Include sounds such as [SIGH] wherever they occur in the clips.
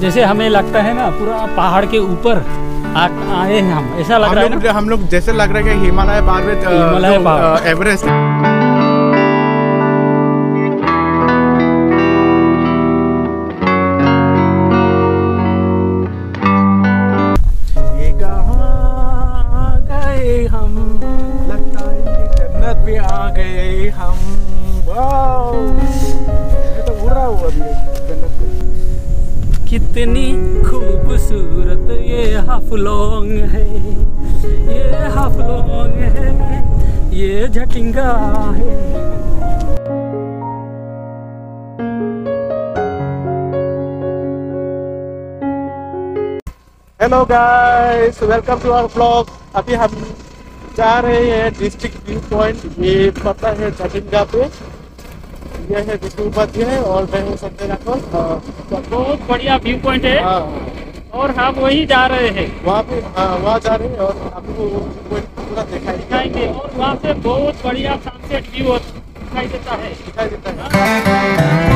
जैसे हमें लगता है ना पूरा पहाड़ के ऊपर आए हैं हम। ऐसा लग रहा है हम लोग जैसे लग रहा है कि हिमालय पर्वत हिमालय जो, एवरेस्ट आ गए हम? लगता है जन्नत भी आ गए वाओ! ये तो उड़ रहा हूँ। अभी कितनी खूबसूरत ये हाफलोंग है, ये हाफलोंग है, ये झटिंगा है। Hello guys welcome to our blog अभी हम जा रहे हैं डिस्ट्रिक्ट व्यू पॉइंट ये पता है झटिंगा पे। ये है विष्णु उपाध्याय और मैं हूँ संजय राठौर। हाँ, बहुत बढ़िया व्यू पॉइंट है। हाँ। और हम हाँ वही जा रहे हैं। वहाँ पे हाँ, वहाँ जा रहे हैं और आपको पूरा दिखाई दिखाएँगे। और वहाँ से बहुत बढ़िया सनसेट व्यू दिखाई देता है। दिखाई देता है।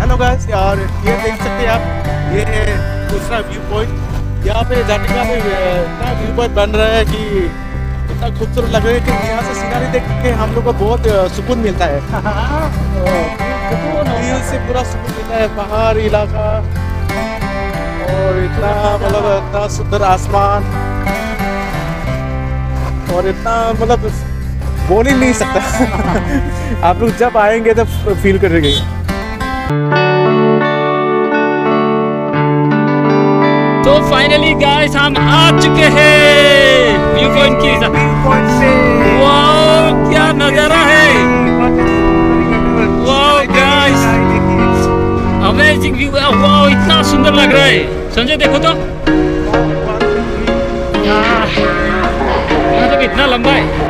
हेलो गाइस और ये देख सकते हैं आप ये दूसरा व्यू पॉइंट यहाँ पे में अ, इतना व्यू पॉइंट बन रहा है कि इतना खूबसूरत लग रहा है कि यहाँ से सीनरी देख के हम लोग को बहुत सुकून मिलता है। [LAUGHS] दिल से पूरा सुकून मिलता है पहाड़ी इलाका। और इतना मतलब इतना सुंदर आसमान। और इतना मतलब बोल ही नहीं सकता। [LAUGHS] आप लोग जब आएँगे तब फील करेंगे। तो फाइनली गाइस हम आ चुके हैं। व्यू पॉइंट की वाओ क्या नज़ारा है। Wow guys amazing view wow इतना सुंदर लग रहा है। संजय देखो तो। मतलब इतना लंबा है।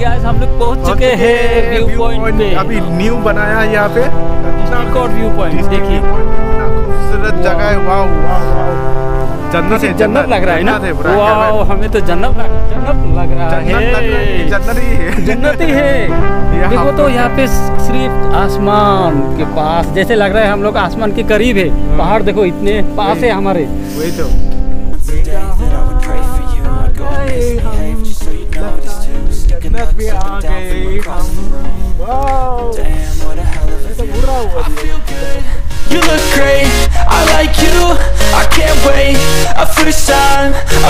guys हम लोग पहुँच चुके हैं व्यू पॉइंट पे। अभी न्यू बनाया है यहाँ पे। रिकॉर्ड व्यू पॉइंट देखिए। खूबसूरत जगह है वाह वाह जन्नत है जन्नत लग रहा है ना? वाओ हमें तो जन्नत लग जन्नत लग रहा जन्नत लग रहा है है। जन्नत ही है। जन्नत ही है। [LAUGHS] देखो तो यहाँ पे सिर्फ़ आसमान के पास जैसे लग रहा है हम लोग आसमान के करीब है। पहाड़ देखो इतने पास है हमारे। वही तो।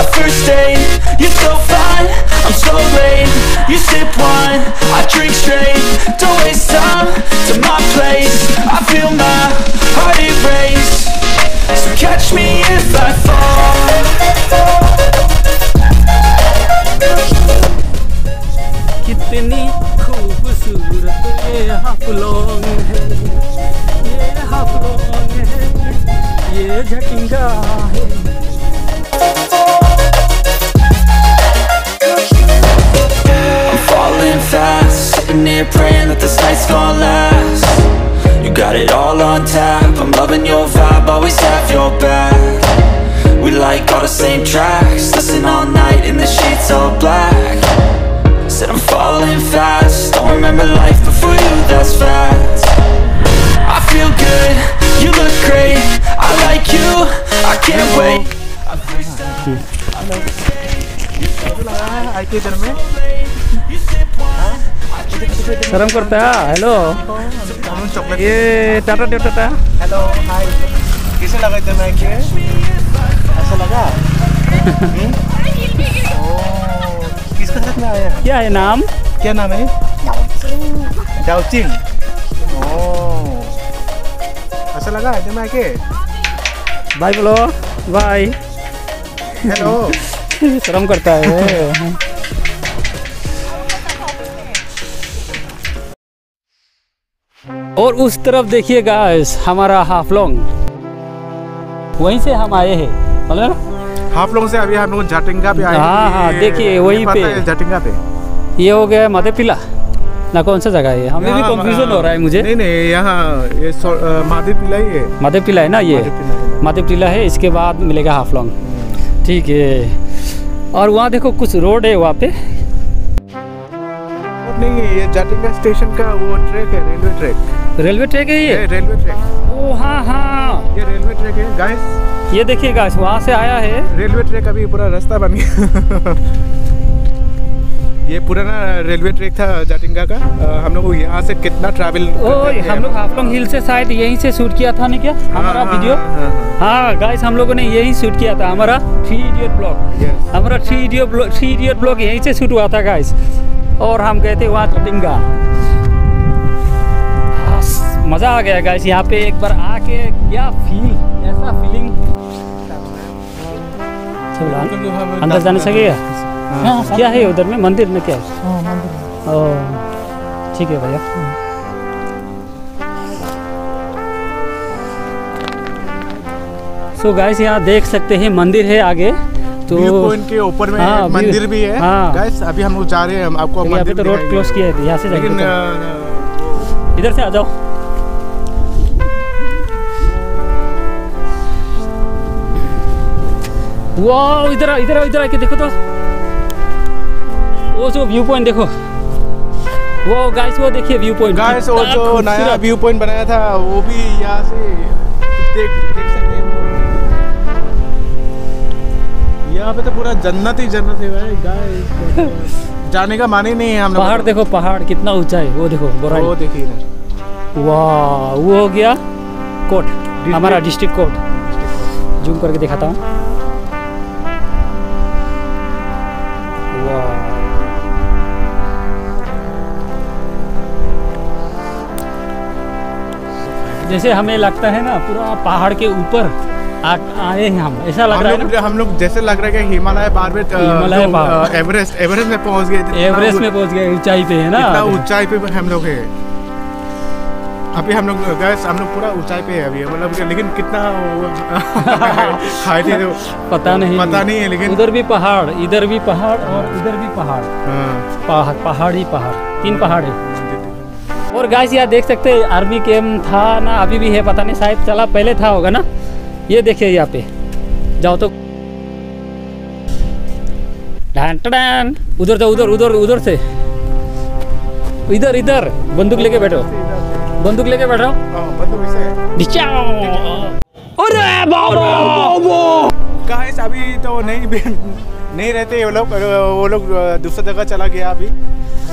time, a first date You're so fine, I'm so late You sip wine, I drink straight Don't waste time to my place I feel my heart erase So catch me if I fall कितनी खूबसूरत ये हाफलोंग है ये हाफलोंग है ये झटिंगा है Here praying that this night's gonna last. You got it all on tap, I'm loving your vibe, always have your back. We like all the same tracks, listen all night in the sheets all black. Said I'm falling fast, don't remember life before you, that's fact. I feel good, you look great, I like you, I can't wait. A शर्म करता है? Hello ये Tata Tata? Hello hi कैसे लगा इधर में ऐसा लगा? [LAUGHS] किसके साथ में आया? क्या है नाम? क्या नाम है? डाउचिंग ओह ऐसा लगा इधर में आके बाय बोलो। बाय हेलो [LAUGHS] शर्म करता है। [LAUGHS] और उस तरफ़ देखिए गाइस हमारा हाफलोंग वहीं से हम आए हैं बोले ना? आप लोगों से अभी हम लोग जटिंगा पे आए हाँ, हैं। हाँ, ये- देखिए, वहीं पे। है जटिंगा पे। ये हो गया मधेपिला ना कौन सा जगह है हमें भी कंफ्यूजन हो रहा है मुझे। नहीं नहीं यहाँ ये माधी पिला ही है। मधेपिला है ना ये? है। मधेपिला है इसके बाद मिलेगा हाफलोंग ठीक है। और वहाँ देखो कुछ रोड है वहाँ पे। नहीं ये जटिंगा स्टेशन का वो ट्रैक है रेलवे ट्रैक। रेलवे ट्रैक है ये? Railway track. ओ हाँ हाँ। ये रेलवे ट्रैक है। गाइस ये देखिए गाइस वहाँ से आया है। रेलवे ट्रैक अभी पूरा रास्ता बन गया। [LAUGHS] ये पुराना रेलवे ट्रैक था जाटिंगा का। अ, हम लोग यहाँ से कितना ट्रैवल हम लोग हाफलोंग हिल से शायद यहीं से शूट किया था नहीं क्या? हमारा वीडियो? हाँ गाइस हम लोगों ने यही शूट किया था। हमारा थ्री इडियट ब्लॉग हमारा three idiot blog three idiot blog यहीं से शूट हुआ था गाइस और हम गए थे वहाँ चटिंगा हाँ, मज़ा आ गया गाइस यहाँ पे एक बार आके क्या फील ऐसा फीलिंग अंदर जाने सकेगा? हाँ, क्या है उधर में? मंदिर में क्या है? ठीक है भैया। सो गाइस यहाँ देख सकते हैं मंदिर है आगे। तो के ऊपर में हाँ, मंदिर भी है। हाँ। गाइस अभी हम लोग जा रहे हैं आपको मंदिर तो रोड क्लोज किया है यहाँ से लेकिन तो। इधर से आ जाओ। वाह इधर इधर इधर आके देखो तो। वो जो व्यू पॉइंट देखो। वो गाइस वो देखिए व्यू पॉइंट गाइस वो जो नया व्यू पॉइंट बनाया था वो भी यहाँ से देख देख सकते हैं। यहाँ पे तो पूरा जन्नत ही जन्नत है भाई गाइस जाने का मान ही नहीं है हम पहाड़ देखो पहाड़ कितना ऊँचा है वो देखो वो देखिए वाह वो हो गया कोट हमारा डिस्ट्रिक्ट कोट। जूम करके दिखाता हूँ। जैसे हमें लगता है ना पूरा पहाड़ के ऊपर आए हैं हम। ऐसा लग रहा है हम लोग जैसे लग रहा है कि हिमालय अ, हिमालय एवरेस्ट एवरेस्ट में पहुँच गए एवरेस्ट में पहुँच गए ऊंचाई पे है ना? ऊंचाई पे हम लोग है। अभी हम लोग गैस हम लोग पूरा ऊंचाई पे है अभी मतलब लेकिन कितना [LAUGHS] हाइट है तो पता नहीं। पता नहीं है लेकिन उधर भी पहाड़ इधर भी पहाड़ और इधर भी पहाड़। हाँ, पहाड़ पहाड़ ही पहाड़ तीन पहाड़ है और गाइस यहाँ देख सकते हैं आर्मी कैम्प था ना अभी भी है पता नहीं शायद चला पहले था होगा ना। ये देखिए यहाँ पे जाओ तो। डान उधर जाओ उधर उधर उधर से। इधर इधर बंदूक लेके बैठो। बंदूक लेके बैठो। हाँ, मतलब ऐसे है अभी तो नहीं नहीं रहते वो लोग। वो लोग दूसरी जगह चला गया अभी।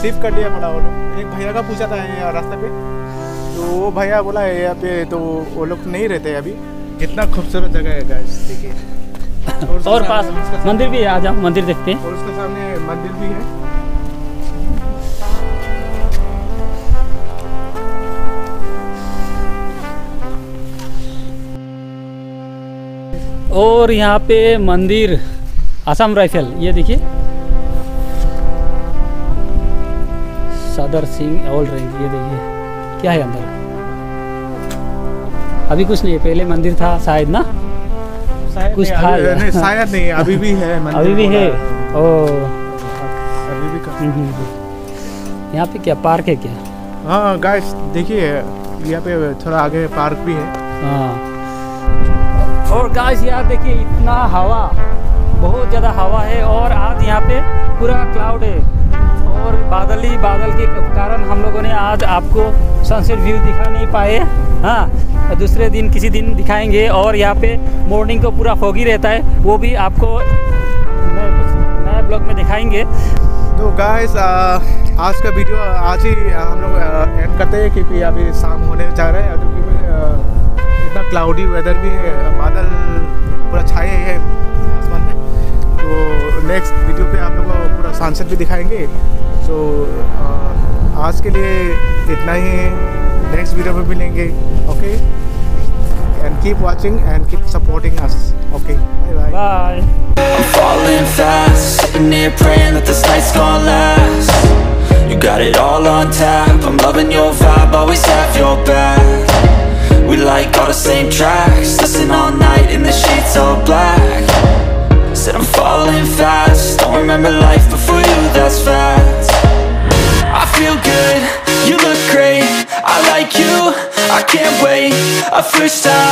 शिफ्ट कर लिया पड़ा वो लोग। एक भैया का पूछा था यहाँ रास्ते पे। तो वो भैया बोला है यहाँ पे तो वो लोग नहीं रहते अभी। कितना खूबसूरत जगह है गाइस देखिए। उसके और पास मंदिर भी है आ जाओ मंदिर देखते हैं। और उसके सामने मंदिर भी है। और यहाँ पे मंदिर असम राइफल ये देखिए। सदर सिंह ऑल रेंज ये देखिए। क्या है अंदर? अभी कुछ नहीं पहले मंदिर था शायद ना? शायद कुछ था? नहीं शायद नहीं अभी भी है [LAUGHS] मंदिर अभी भी है? ओ। अभी भी हम्म, हम्म, हम्म। यहाँ पे क्या पार्क है क्या? हाँ गाइस देखिए यहाँ पे थोड़ा आगे पार्क भी है। हाँ। और गाइस यार देखिए इतना हवा। बहुत ज़्यादा हवा है और आज यहाँ पे पूरा क्लाउड है। और बादल ही बादल के कारण हम लोगों ने आज आपको सनसेट व्यू दिखा नहीं पाए। हाँ दूसरे दिन, किसी दिन दिखाएँगे और यहाँ पे मॉर्निंग को पूरा फोगी रहता है, वो भी आपको नए ब्लॉग में दिखाएँगे। तो गाइस आज का वीडियो आज ही हम लोग एंड करते हैं क्योंकि अभी शाम होने जा रहा है। क्योंकि इतना क्लाउडी वेदर भी है, बादल पूरा छाए है। तो नेक्स्ट वीडियो पे आप लोग को पूरा सनसेट भी दिखाएँगे तो आज के लिए इतना ही नेक्स्ट वीडियो में मिलेंगे okay and keep watching and keep supporting us okay bye bye bye falling fast Sitting here praying that this night's gonna last You got it all on tap I'm loving your vibe, always have your back first time,